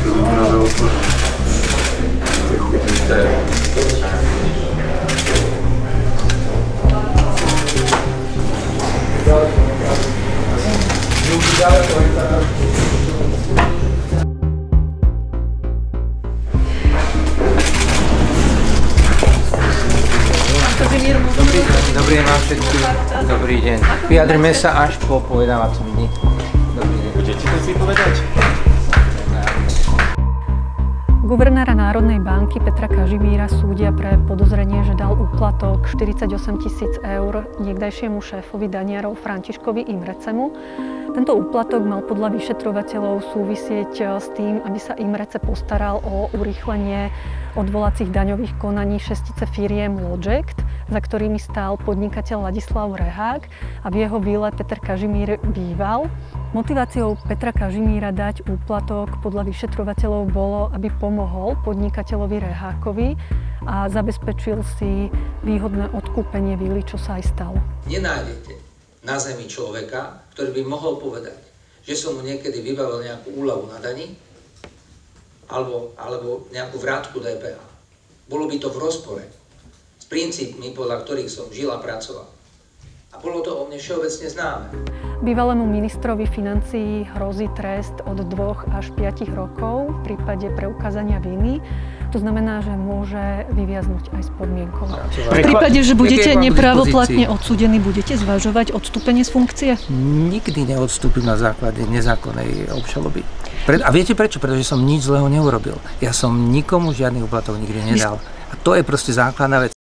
chutné. Dobrý deň vám všetkým. Dobrý deň. Vyjadrime sa až po povedávacom dni. Dobrý deň. Budete to vypovedať? Guvernéra Národnej banky Petra Kažimíra súdia pre podozrenie, že dal úplatok 48 tisíc eur niekdajšiemu šéfovi daniarov Františkovi Imrecemu. Tento úplatok mal podľa vyšetrovateľov súvisieť eh, s tým, aby sa Imrece postaral o urýchlenie odvolacích daňových konaní šestice firiem Loject, za ktorými stál podnikateľ Ladislav Rehák a v jeho víle Peter Kažimír býval. Motiváciou Petra Kažimíra dať úplatok podľa vyšetrovateľov bolo, aby pomohol podnikateľovi Rehákovi a zabezpečil si výhodné odkúpenie víly, čo sa aj stalo. Nenájdete na zemi človeka, ktorý by mohol povedať, že som mu niekedy vybavil nejakú úľavu na daní alebo, alebo nejakú vrátku DPH. Bolo by to v rozpore princípmi, podľa ktorých som žil a pracoval. A bolo to o mne všeobecne známe. Bývalému ministrovi financií hrozí trest od 2 až 5 rokov v prípade preukázania viny. To znamená, že môže vyviaznuť aj s podmienkou. V prípade, že budete nepravoplatne odsúdení, budete zvažovať odstúpenie z funkcie? Nikdy neodstúpim na základe nezákonnej obžaloby. A viete prečo? Pretože som nič zlého neurobil. Ja som nikomu žiadny úplatok nikdy nedal. A to je proste základná vec.